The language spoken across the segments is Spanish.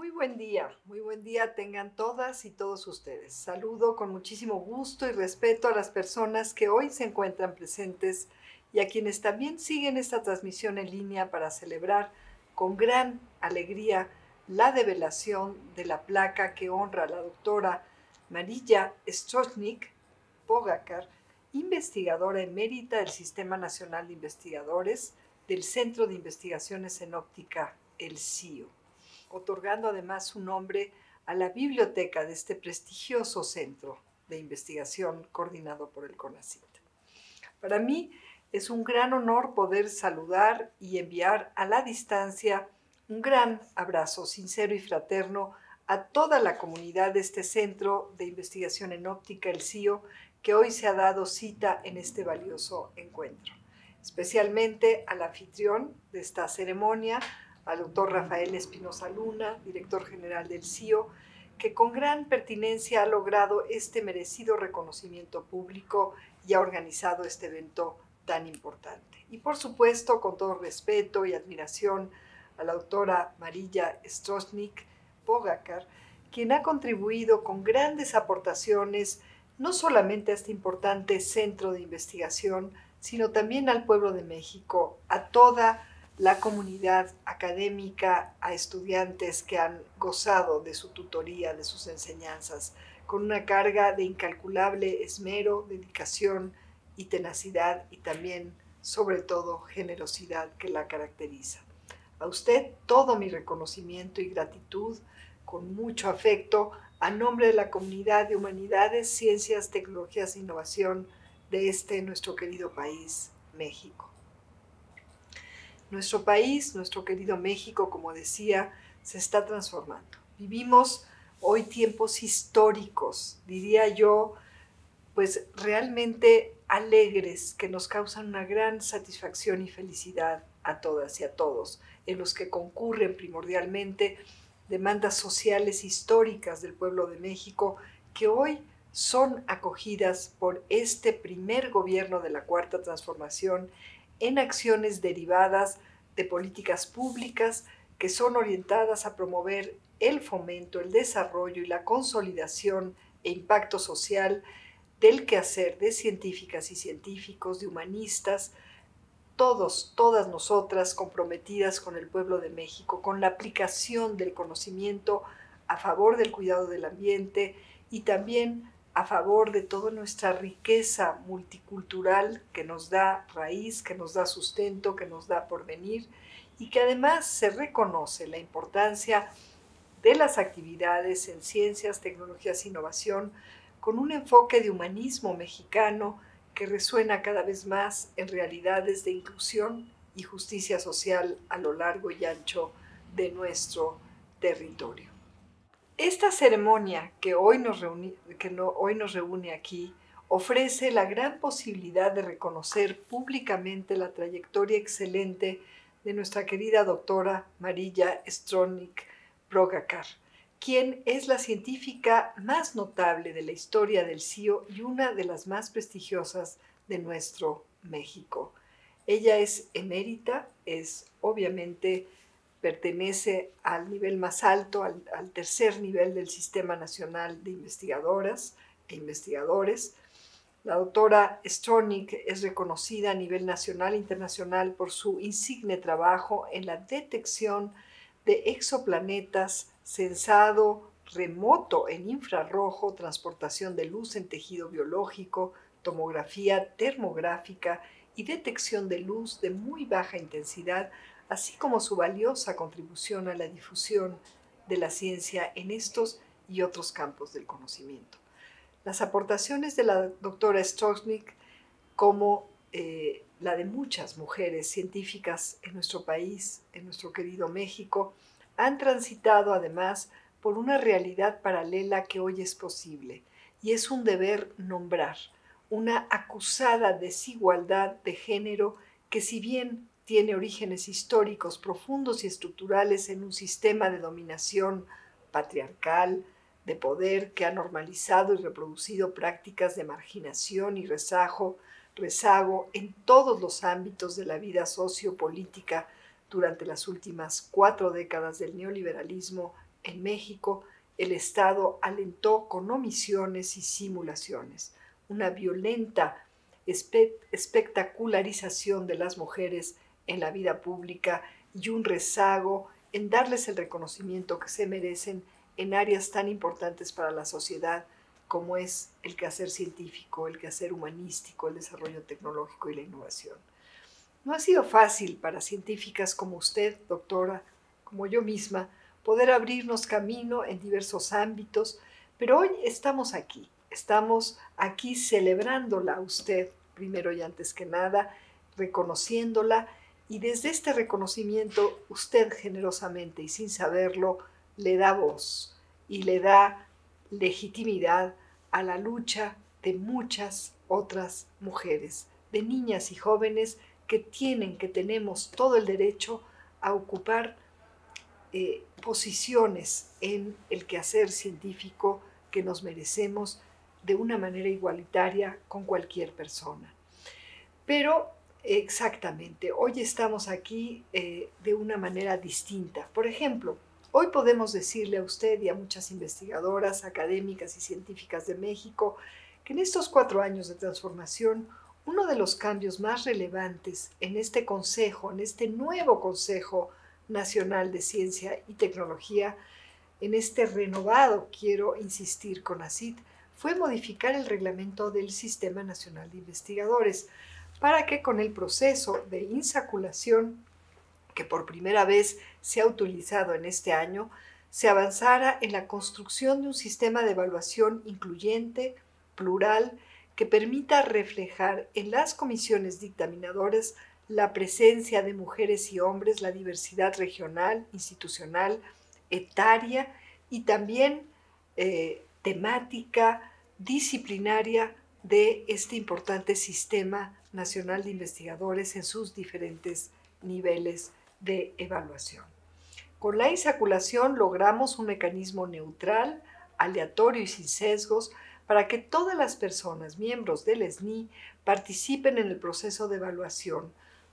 Muy buen día, muy buen día tengan todas y todos ustedes. Saludo con muchísimo gusto y respeto a las personas que hoy se encuentran presentes y a quienes también siguen esta transmisión en línea para celebrar con gran alegría la develación de la placa que honra a la doctora Marilla Strochnik Bogacar, investigadora emérita del Sistema Nacional de Investigadores del Centro de Investigaciones en Óptica, el CIO otorgando además su nombre a la biblioteca de este prestigioso centro de investigación coordinado por el CONACYT. Para mí es un gran honor poder saludar y enviar a la distancia un gran abrazo sincero y fraterno a toda la comunidad de este Centro de Investigación en Óptica, el CIO, que hoy se ha dado cita en este valioso encuentro. Especialmente al anfitrión de esta ceremonia, al doctor Rafael Espinosa Luna, director general del CIO, que con gran pertinencia ha logrado este merecido reconocimiento público y ha organizado este evento tan importante. Y por supuesto, con todo respeto y admiración a la doctora Marilla Strosnik Bogacar, quien ha contribuido con grandes aportaciones no solamente a este importante centro de investigación, sino también al pueblo de México, a toda la comunidad académica, a estudiantes que han gozado de su tutoría, de sus enseñanzas, con una carga de incalculable esmero, dedicación y tenacidad y también, sobre todo, generosidad que la caracteriza. A usted todo mi reconocimiento y gratitud, con mucho afecto, a nombre de la comunidad de humanidades, ciencias, tecnologías e innovación de este nuestro querido país, México. Nuestro país, nuestro querido México, como decía, se está transformando. Vivimos hoy tiempos históricos, diría yo, pues realmente alegres, que nos causan una gran satisfacción y felicidad a todas y a todos, en los que concurren primordialmente demandas sociales históricas del pueblo de México que hoy son acogidas por este primer gobierno de la Cuarta Transformación en acciones derivadas de políticas públicas que son orientadas a promover el fomento, el desarrollo y la consolidación e impacto social del quehacer de científicas y científicos, de humanistas, todos, todas nosotras comprometidas con el pueblo de México, con la aplicación del conocimiento a favor del cuidado del ambiente y también a favor de toda nuestra riqueza multicultural que nos da raíz, que nos da sustento, que nos da porvenir y que además se reconoce la importancia de las actividades en ciencias, tecnologías e innovación con un enfoque de humanismo mexicano que resuena cada vez más en realidades de inclusión y justicia social a lo largo y ancho de nuestro territorio. Esta ceremonia que hoy nos, que hoy nos reúne aquí ofrece la gran posibilidad de reconocer públicamente la trayectoria excelente de nuestra querida doctora Marilla Stronik Progakar, quien es la científica más notable de la historia del CIO y una de las más prestigiosas de nuestro México. Ella es emérita, es obviamente pertenece al nivel más alto, al, tercer nivel del Sistema Nacional de Investigadoras e Investigadores. La doctora Stronick es reconocida a nivel nacional e internacional por su insigne trabajo en la detección de exoplanetas, sensado remoto en infrarrojo, transportación de luz en tejido biológico, tomografía termográfica y detección de luz de muy baja intensidad así como su valiosa contribución a la difusión de la ciencia en estos y otros campos del conocimiento. Las aportaciones de la doctora Strochnik, como eh, la de muchas mujeres científicas en nuestro país, en nuestro querido México, han transitado además por una realidad paralela que hoy es posible, y es un deber nombrar una acusada desigualdad de género que si bien tiene orígenes históricos profundos y estructurales en un sistema de dominación patriarcal, de poder que ha normalizado y reproducido prácticas de marginación y rezago, rezago en todos los ámbitos de la vida sociopolítica durante las últimas cuatro décadas del neoliberalismo en México, el Estado alentó con omisiones y simulaciones una violenta espectacularización de las mujeres en la vida pública y un rezago en darles el reconocimiento que se merecen en áreas tan importantes para la sociedad como es el quehacer científico, el quehacer humanístico, el desarrollo tecnológico y la innovación. No ha sido fácil para científicas como usted, doctora, como yo misma, poder abrirnos camino en diversos ámbitos, pero hoy estamos aquí, estamos aquí celebrándola a usted, primero y antes que nada, reconociéndola y desde este reconocimiento usted generosamente y sin saberlo le da voz y le da legitimidad a la lucha de muchas otras mujeres, de niñas y jóvenes que tienen, que tenemos todo el derecho a ocupar eh, posiciones en el quehacer científico que nos merecemos de una manera igualitaria con cualquier persona. Pero exactamente, hoy estamos aquí eh, de una manera distinta. Por ejemplo, hoy podemos decirle a usted y a muchas investigadoras, académicas y científicas de México que en estos cuatro años de transformación, uno de los cambios más relevantes en este Consejo, en este nuevo Consejo Nacional de Ciencia y Tecnología, en este renovado, quiero insistir, con ACID, fue modificar el reglamento del Sistema Nacional de Investigadores para que con el proceso de insaculación, que por primera vez se ha utilizado en este año, se avanzara en la construcción de un sistema de evaluación incluyente, plural, que permita reflejar en las comisiones dictaminadoras la presencia de mujeres y hombres, la diversidad regional, institucional, etaria y también eh, temática, disciplinaria de este importante sistema nacional de investigadores en sus diferentes niveles de evaluación. Con la insaculación logramos un mecanismo neutral, aleatorio y sin sesgos para que todas las personas miembros del SNI participen en el proceso de evaluación,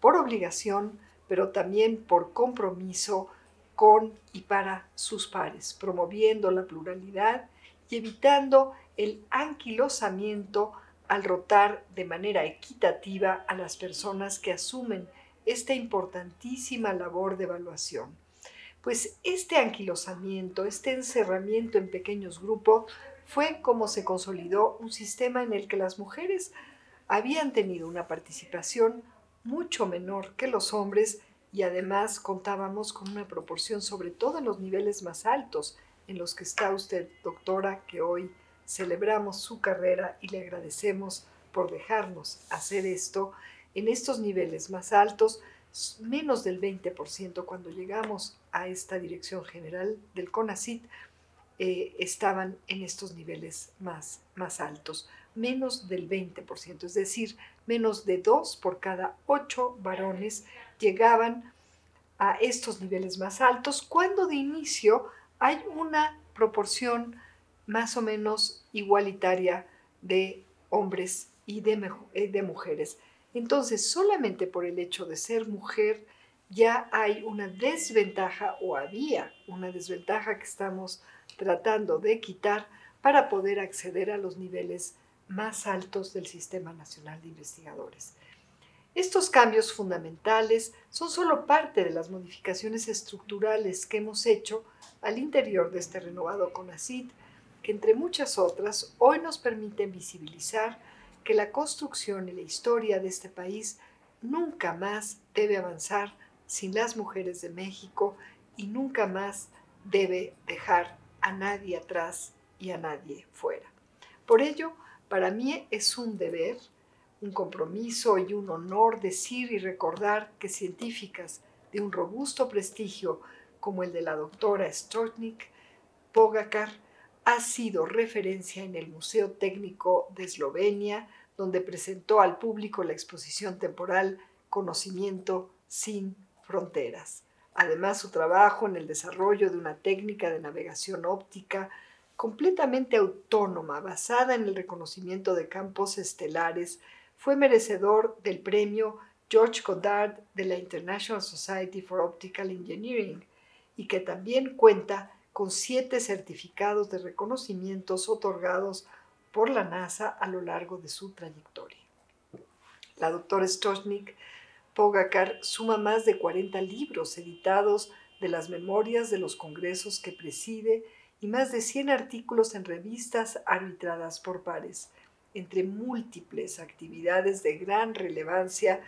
por obligación, pero también por compromiso con y para sus pares, promoviendo la pluralidad y evitando el anquilosamiento al rotar de manera equitativa a las personas que asumen esta importantísima labor de evaluación. Pues este anquilosamiento, este encerramiento en pequeños grupos, fue como se consolidó un sistema en el que las mujeres habían tenido una participación mucho menor que los hombres y además contábamos con una proporción sobre todo en los niveles más altos en los que está usted, doctora, que hoy celebramos su carrera y le agradecemos por dejarnos hacer esto en estos niveles más altos, menos del 20% cuando llegamos a esta dirección general del CONACIT, eh, estaban en estos niveles más, más altos, menos del 20%, es decir, menos de dos por cada ocho varones llegaban a estos niveles más altos, cuando de inicio hay una proporción más o menos igualitaria de hombres y de, eh, de mujeres. Entonces, solamente por el hecho de ser mujer, ya hay una desventaja o había una desventaja que estamos tratando de quitar para poder acceder a los niveles más altos del Sistema Nacional de Investigadores. Estos cambios fundamentales son solo parte de las modificaciones estructurales que hemos hecho al interior de este renovado CONACID, entre muchas otras hoy nos permiten visibilizar que la construcción y la historia de este país nunca más debe avanzar sin las mujeres de México y nunca más debe dejar a nadie atrás y a nadie fuera. Por ello, para mí es un deber, un compromiso y un honor decir y recordar que científicas de un robusto prestigio como el de la doctora Stortnik Pogacar ha sido referencia en el Museo Técnico de Eslovenia, donde presentó al público la exposición temporal Conocimiento sin Fronteras. Además, su trabajo en el desarrollo de una técnica de navegación óptica completamente autónoma, basada en el reconocimiento de campos estelares, fue merecedor del premio George Goddard de la International Society for Optical Engineering y que también cuenta con siete certificados de reconocimientos otorgados por la NASA a lo largo de su trayectoria. La doctora Stoshnik Pogacar suma más de 40 libros editados de las memorias de los congresos que preside y más de 100 artículos en revistas arbitradas por pares, entre múltiples actividades de gran relevancia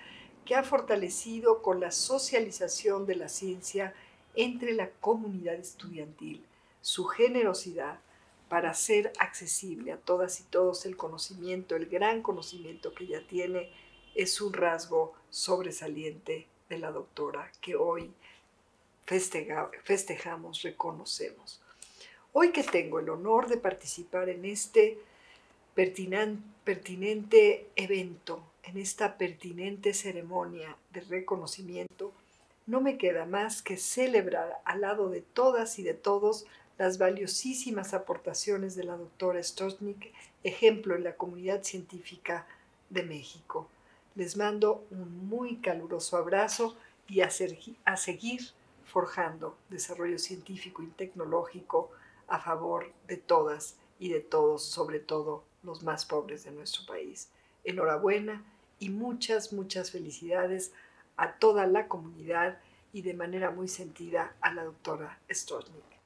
que ha fortalecido con la socialización de la ciencia entre la comunidad estudiantil, su generosidad para hacer accesible a todas y todos el conocimiento, el gran conocimiento que ella tiene es un rasgo sobresaliente de la doctora que hoy festejamos, reconocemos. Hoy que tengo el honor de participar en este pertinente evento, en esta pertinente ceremonia de reconocimiento, no me queda más que celebrar al lado de todas y de todos las valiosísimas aportaciones de la doctora Stosnik, ejemplo en la comunidad científica de México. Les mando un muy caluroso abrazo y a, seguir forjando desarrollo científico y tecnológico a favor de todas y de todos, sobre todo los más pobres de nuestro país. Enhorabuena y muchas, muchas felicidades a toda la comunidad y de manera muy sentida a la doctora Stosnik.